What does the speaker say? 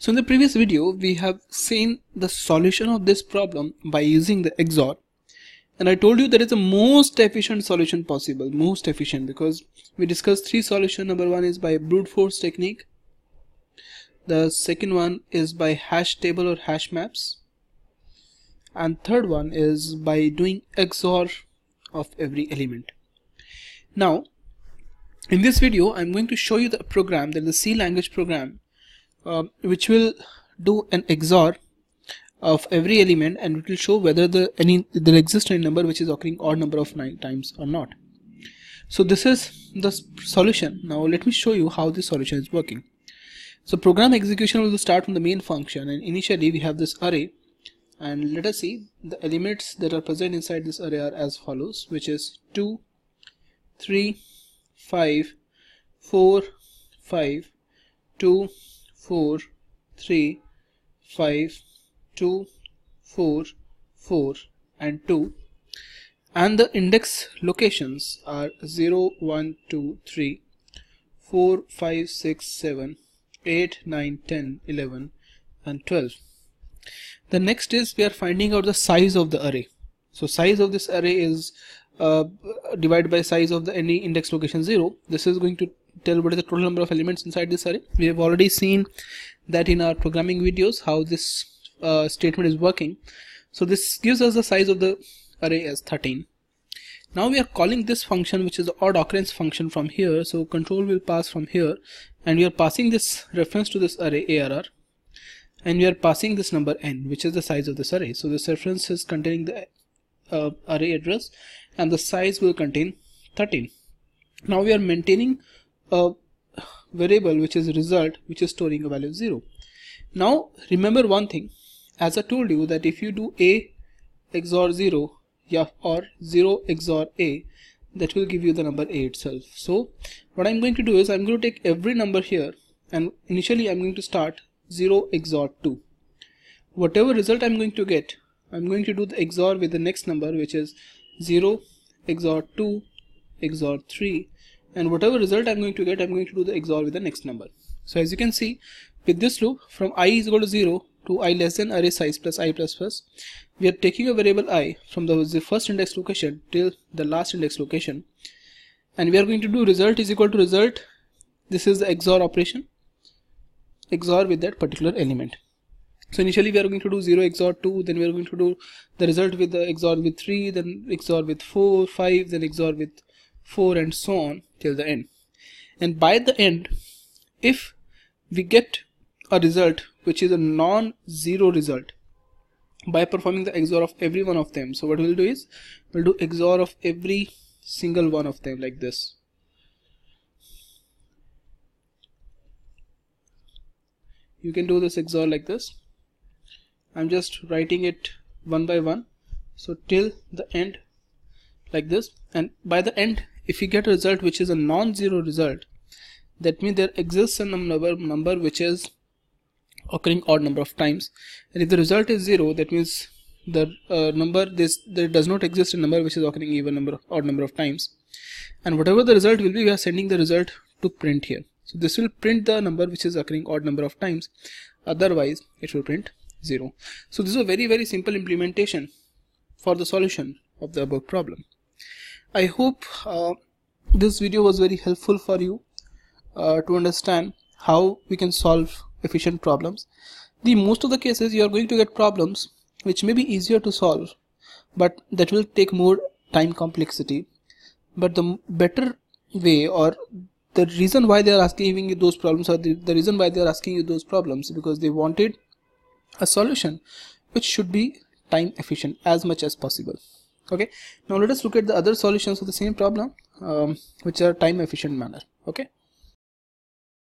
So in the previous video, we have seen the solution of this problem by using the XOR. And I told you that is the most efficient solution possible, most efficient because we discussed three solutions. Number one is by brute force technique. The second one is by hash table or hash maps. And third one is by doing XOR of every element. Now, in this video, I'm going to show you the program, that is the C language program uh, which will do an XOR of every element and it will show whether the any there exists any number which is occurring odd number of nine times or not. So this is the solution. Now let me show you how this solution is working. So program execution will start from the main function and initially we have this array and let us see the elements that are present inside this array are as follows which is 2 3 5 4 5 2 4 3 5 2 4 4 and 2 and the index locations are 0 1 2 3 4 5 6 7 8 9 10 11 and 12 the next is we are finding out the size of the array. So size of this array is uh, divided by size of the any index location 0 this is going to tell what is the total number of elements inside this array we have already seen that in our programming videos how this uh, statement is working. So this gives us the size of the array as 13 now we are calling this function which is the odd occurrence function from here. So control will pass from here and we are passing this reference to this array arr and we are passing this number n which is the size of this array. So this reference is containing the uh, array address and the size will contain 13 now we are maintaining a variable which is result which is storing a value of 0 now remember one thing. As I told you that if you do a XOR 0 yeah, or 0 XOR a that will give you the number a itself. So what I'm going to do is I'm going to take every number here and initially I'm going to start 0 XOR 2 whatever result I'm going to get I'm going to do the XOR with the next number which is 0 XOR 2 XOR 3 and whatever result I'm going to get I'm going to do the XOR with the next number. So as you can see with this loop from i is equal to 0 to i less than array size plus i plus plus we are taking a variable i from the, the first index location till the last index location. And we are going to do result is equal to result. This is the XOR operation. XOR with that particular element. So initially we are going to do 0 XOR 2 then we are going to do the result with the XOR with 3 then XOR with 4 5 then XOR with 4 and so on till the end. And by the end if we get a result which is a non-zero result by performing the XOR of every one of them so what we'll do is we'll do XOR of every single one of them like this. You can do this XOR like this. I'm just writing it one by one. So till the end like this. And by the end if you get a result which is a non-zero result that means there exists a number number which is occurring odd number of times. And if the result is zero that means the uh, number this there does not exist a number which is occurring even number of odd number of times. And whatever the result will be we are sending the result to print here. So this will print the number which is occurring odd number of times. Otherwise it will print zero. So this is a very very simple implementation for the solution of the above problem i hope uh, this video was very helpful for you uh, to understand how we can solve efficient problems. The most of the cases you are going to get problems which may be easier to solve but that will take more time complexity. But the better way or the reason why they are asking you those problems or the, the reason why they are asking you those problems because they wanted a solution which should be time efficient as much as possible okay? Now let us look at the other solutions of the same problem um, which are time efficient manner. Okay